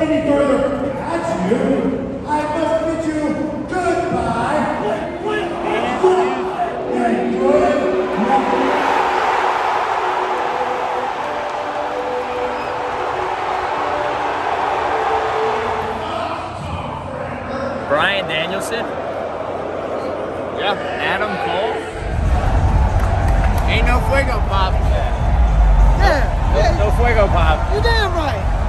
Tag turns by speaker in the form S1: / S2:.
S1: any further at you, I must bid you goodbye. Bryan Danielson.
S2: Yeah.
S1: Adam Cole.
S2: Ain't no fuego pop.
S3: Yeah. No, yeah.
S2: no fuego pop.
S3: You damn right.